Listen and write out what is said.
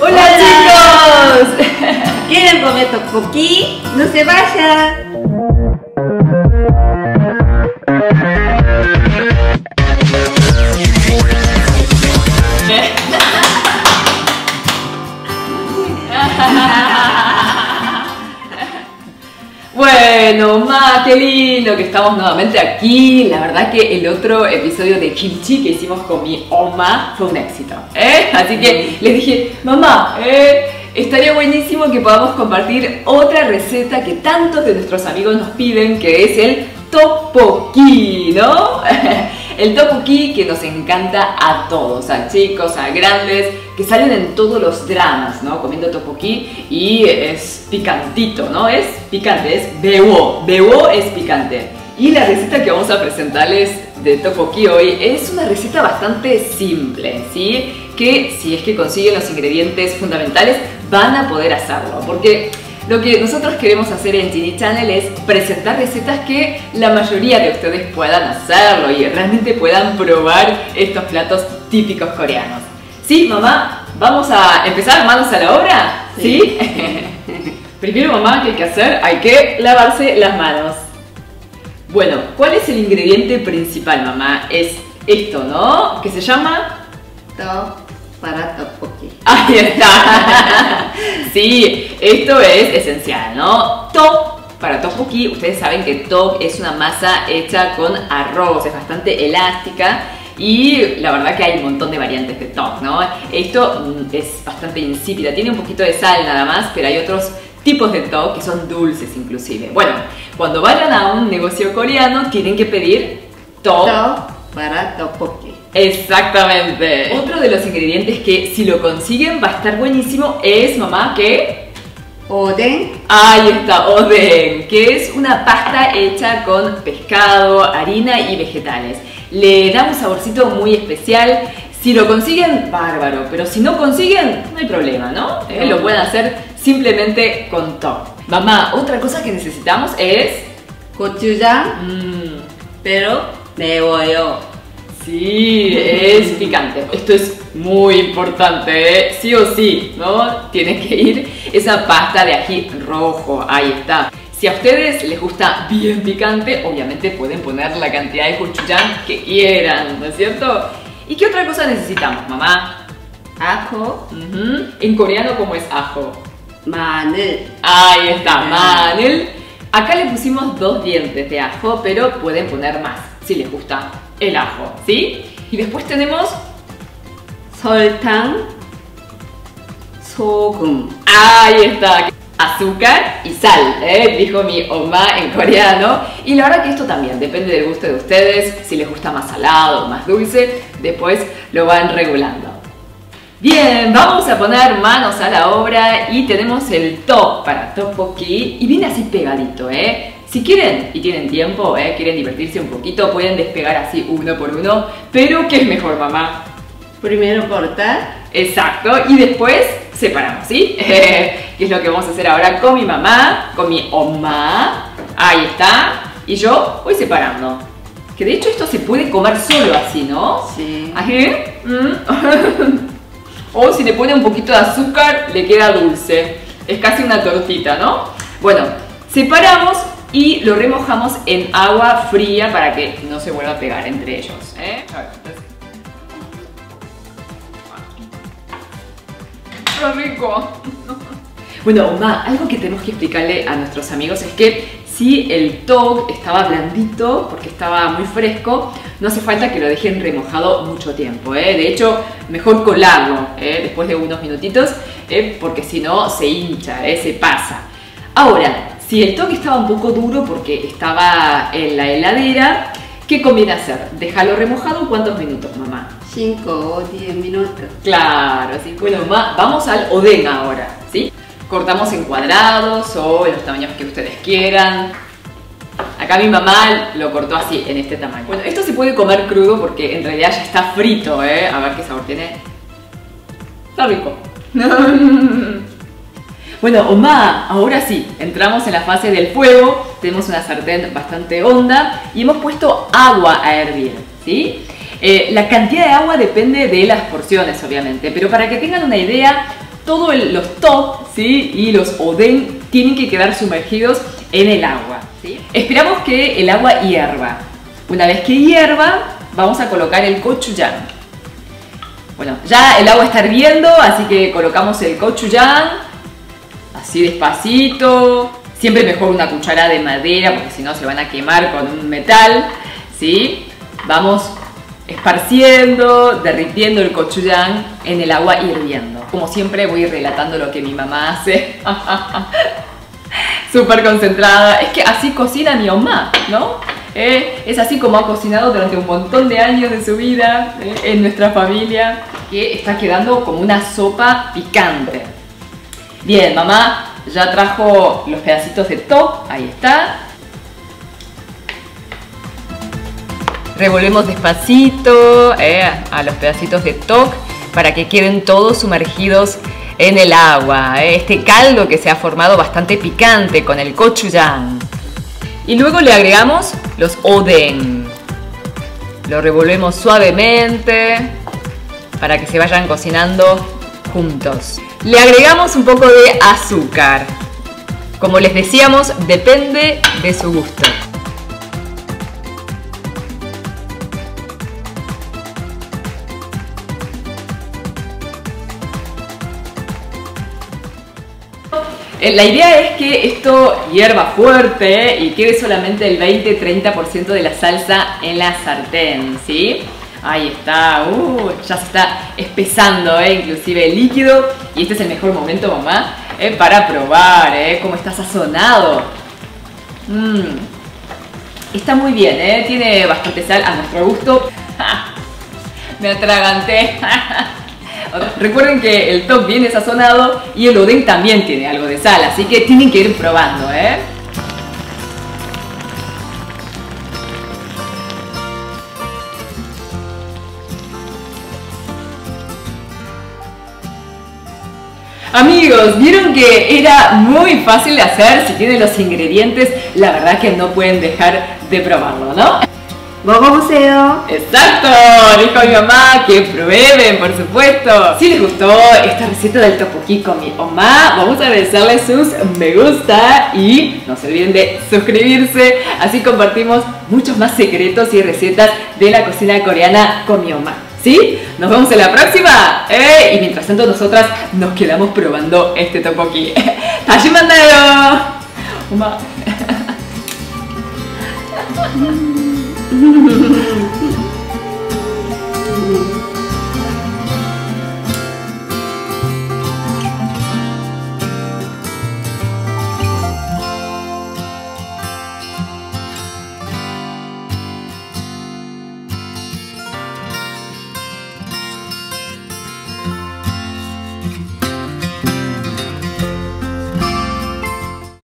Hola, chicos. ¿Quieren comer tteokbokki? No se vayan. Bueno, ma, qué lindo que estamos nuevamente aquí. La verdad que el otro episodio de Kimchi que hicimos con mi oma fue un éxito. ¿eh? Así que les dije, mamá, ¿eh? estaría buenísimo que podamos compartir otra receta que tantos de nuestros amigos nos piden, que es el topoki, ¿no? El topoki que nos encanta a todos, a chicos, a grandes, que salen en todos los dramas, ¿no? Comiendo topoki y es picantito, ¿no? Es picante, es bebo, bebo es picante. Y la receta que vamos a presentarles de topoki hoy es una receta bastante simple, ¿sí? Que si es que consiguen los ingredientes fundamentales van a poder hacerlo, porque lo que nosotros queremos hacer en Genie Channel es presentar recetas que la mayoría de ustedes puedan hacerlo y realmente puedan probar estos platos típicos coreanos. ¿Sí, mamá? ¿Vamos a empezar manos a la obra? ¿Sí? Primero, mamá, ¿qué hay que hacer? Hay que lavarse las manos. Bueno, ¿cuál es el ingrediente principal, mamá? Es esto, ¿no? Que se llama... To para tteokbokki. Ahí está. Sí, esto es esencial, ¿no? To para tteokbokki, ustedes saben que to es una masa hecha con arroz, es bastante elástica y la verdad que hay un montón de variantes de to, ¿no? Esto mm, es bastante insípida, tiene un poquito de sal nada más, pero hay otros tipos de to que son dulces inclusive. Bueno, cuando vayan a un negocio coreano tienen que pedir to, To para tteokbokki. Exactamente. Otro de los ingredientes que si lo consiguen va a estar buenísimo es, mamá, que... Oden. Ahí está, oden, que es una pasta hecha con pescado, harina y vegetales. Le da un saborcito muy especial. Si lo consiguen, bárbaro, pero si no consiguen, no hay problema, ¿no? Eh, lo pueden hacer simplemente con top. Mamá, otra cosa que necesitamos es... Gochujang, mm. pero me voy yo. Sí, es picante. Esto es muy importante, ¿eh? sí o sí, ¿no? Tiene que ir esa pasta de ají rojo, ahí está. Si a ustedes les gusta bien picante, obviamente pueden poner la cantidad de gochujang que quieran, ¿no es cierto? ¿Y qué otra cosa necesitamos, mamá? ajo, Ujú. En coreano, ¿cómo es ajo? 마늘, Ahí está, manuel. Acá le pusimos dos dientes de ajo, pero pueden poner más si les gusta el ajo, ¿sí? Y después tenemos soltan, sogum. Ahí está. Azúcar y sal, ¿eh? dijo mi oma en coreano. Y la verdad que esto también depende del gusto de ustedes, si les gusta más salado o más dulce, después lo van regulando. Bien, vamos a poner manos a la obra y tenemos el top para tteokbokki y viene así pegadito, ¿eh? Si quieren y tienen tiempo, ¿eh? quieren divertirse un poquito, pueden despegar así uno por uno, pero ¿qué es mejor, mamá? Primero cortar. Exacto, y después separamos, ¿sí? que es lo que vamos a hacer ahora con mi mamá, con mi oma. Ahí está. Y yo voy separando. Que de hecho esto se puede comer solo así, ¿no? Sí. Así. mm. o si le pone un poquito de azúcar, le queda dulce. Es casi una tortita, ¿no? Bueno, separamos y lo remojamos en agua fría para que no se vuelva a pegar entre ellos. ¿eh? A ver, entonces- ¡Qué rico! Bueno, Oma, algo que tenemos que explicarle a nuestros amigos es que si el tog estaba blandito, porque estaba muy fresco, no hace falta que lo dejen remojado mucho tiempo. ¿eh? De hecho, mejor colarlo ¿eh? después de unos minutitos, porque si no se hincha, se pasa. Ahora, si el tog estaba un poco duro porque estaba en la heladera, ¿qué conviene hacer? ¿Dejarlo remojado cuántos minutos, mamá? 5 o 10 minutos. Claro, sí. Bueno, ma- vamos al oden ahora, ¿sí? Cortamos en cuadrados o en los tamaños que ustedes quieran. Acá mi mamá lo cortó así, en este tamaño. Bueno, esto se puede comer crudo porque en realidad ya está frito, ¿eh? A ver qué sabor tiene. Está rico. Bueno, Oma, ahora sí, entramos en la fase del fuego. Tenemos una sartén bastante honda y hemos puesto agua a hervir, ¿sí? Eh, la cantidad de agua depende de las porciones, obviamente, pero para que tengan una idea, todos los top ¿sí? y los oden tienen que quedar sumergidos en el agua. Esperamos que el agua hierva. Una vez que hierva, vamos a colocar el gochujang. Bueno, ya el agua está hirviendo, así que colocamos el gochujang, así despacito. Siempre mejor una cuchara de madera, porque si no se van a quemar con un metal, ¿sí? Vamos esparciendo, derritiendo el gochujang en el agua hirviendo. Como siempre voy relatando lo que mi mamá hace. Súper concentrada. Es que así cocina mi mamá, ¿no? Eh, es así como ha cocinado durante un montón de años de su vida eh, en nuestra familia, que está quedando como una sopa picante. Bien, mamá ya trajo los pedacitos de top, ahí está. Revolvemos despacito eh, a los pedacitos de top para que queden todos sumergidos en el agua. Este caldo que se ha formado bastante picante con el gochujang. Y luego le agregamos los oden. Lo revolvemos suavemente para que se vayan cocinando Le agregamos un poco de azúcar. Como les decíamos, depende de su gusto. Eh, la idea es que esto hierva fuerte y quede solamente el 20-30% de la salsa en la sartén, ¿sí? Ahí está, uh, ya se está espesando, ¿eh? inclusive el líquido. Y este es el mejor momento, mamá, ¿eh? para probar ¿eh? cómo está sazonado. Mm. Está muy bien, ¿eh? tiene bastante sal a nuestro gusto. Me atraganté. Recuerden que el top viene sazonado y el oden también tiene algo de sal, así que tienen que ir probando, ¿eh? Amigos, vieron que era muy fácil de hacer, si tienen los ingredientes, la verdad que no pueden dejar de probarlo, ¿no? Bobo Museo. Exacto, dijo mi mamá, que prueben, por supuesto. Si les gustó esta receta del topoquí con mi mamá, vamos a agradecerles sus me gusta y no se olviden de suscribirse. Así compartimos muchos más secretos y recetas de la cocina coreana con mi mamá. ¿Sí? Nos vemos en la próxima. ¡Eh! Y mientras tanto nosotras nos quedamos probando este topoki. ¡Tashi mandayo! ¡Uma!